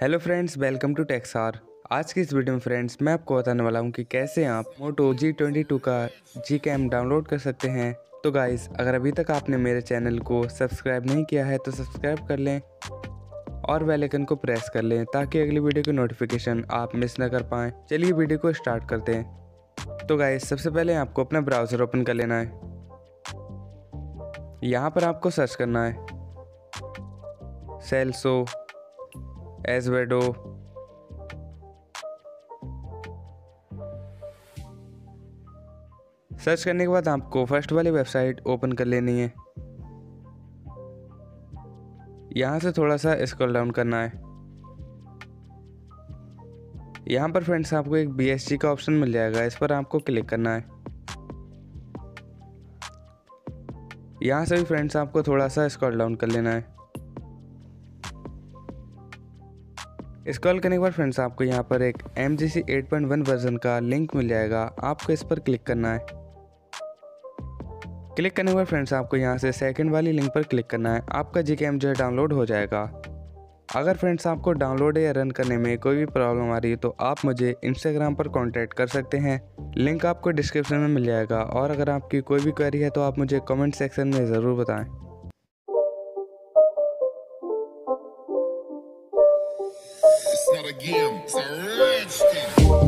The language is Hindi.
Hello friends, welcome to टेक्सार। आज की इस वीडियो में फ्रेंड्स, मैं आपको बताने वाला हूँ कि कैसे आप मोटो जी ट्वेंटी टू का जी कैम डाउनलोड कर सकते हैं। तो गाइस अगर अभी तक आपने मेरे चैनल को सब्सक्राइब नहीं किया है तो सब्सक्राइब कर लें और बेल आइकन को प्रेस कर लें ताकि अगली वीडियो की नोटिफिकेशन आप मिस ना कर पाएँ। चलिए वीडियो को स्टार्ट करते हैं। तो गाइस सबसे पहले आपको अपना ब्राउज़र ओपन कर लेना है। यहाँ पर आपको सर्च करना है। सेल्सो एजवेडो सर्च करने के बाद आपको फ़र्स्ट वाली वेबसाइट ओपन कर लेनी है। यहाँ से थोड़ा सा स्क्रॉल डाउन करना है। यहाँ पर फ्रेंड्स आपको एक बी का ऑप्शन मिल जाएगा, इस पर आपको क्लिक करना है। यहाँ से भी फ्रेंड्स आपको थोड़ा सा स्क्रॉल डाउन कर लेना है। स्क्रॉल करने के बाद फ्रेंड्स, आपको यहाँ पर एक M G C eight point one version का लिंक मिल जाएगा। आपको इस पर क्लिक करना है। क्लिक करने के बाद फ्रेंड्स, आपको यहाँ से सेकंड वाली लिंक पर क्लिक करना है। आपका जी जो है डाउनलोड हो जाएगा। अगर फ्रेंड्स, आपको डाउनलोड या रन करने में कोई भी प्रॉब्लम आ रही है तो आप मुझे इंस्टाग्राम पर कांटेक्ट कर सकते हैं। लिंक आपको डिस्क्रिप्शन में मिल जाएगा। और अगर आपकी कोई भी क्वेरी है तो आप मुझे कमेंट सेक्शन में ज़रूर बताएँ। Jim, it's a.